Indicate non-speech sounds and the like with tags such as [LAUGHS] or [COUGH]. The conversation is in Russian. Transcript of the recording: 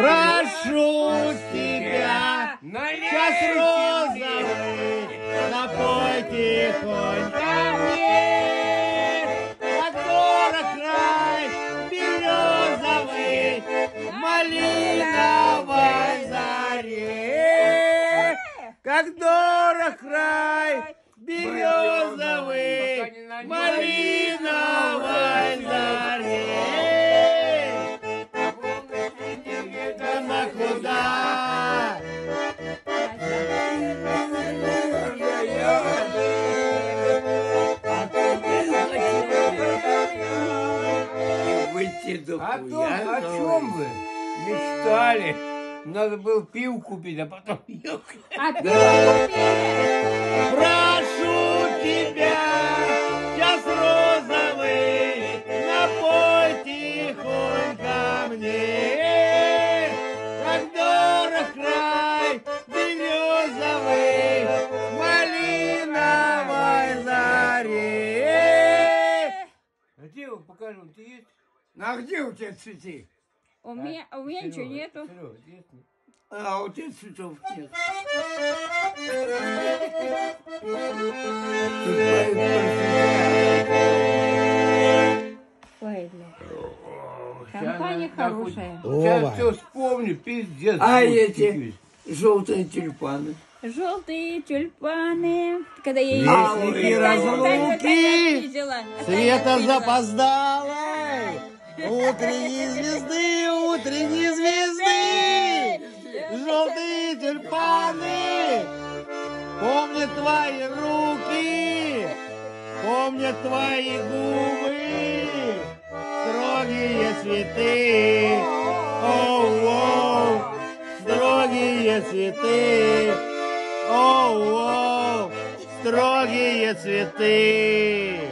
Прошу тебя, розовый, Как дорог край березовый, малиновой заре. Она куда? Выйти до том, о чем вы мечтали? Надо было пиво купить, а потом [LAUGHS] ехать. А пиво купили. Прошу тебя, час розовый, напой тихонько мне. Как дорог край березовый, малиновой заре. А где покажу? Ты есть? А где у тебя цветы? У меня, у меня ничего нету. А у тебя цветов нет. Щас Компания хорошая. Сейчас все вспомню, пиздец. А эти желтые тюльпаны. Желтые тюльпаны. Когда я разлуки. я видела, Света я утренней звезды, утренней звезды, желтые тюльпаны, помнят твои руки, помнят твои губы, строгие цветы, оу-оу, строгие цветы, оу-оу, строгие цветы.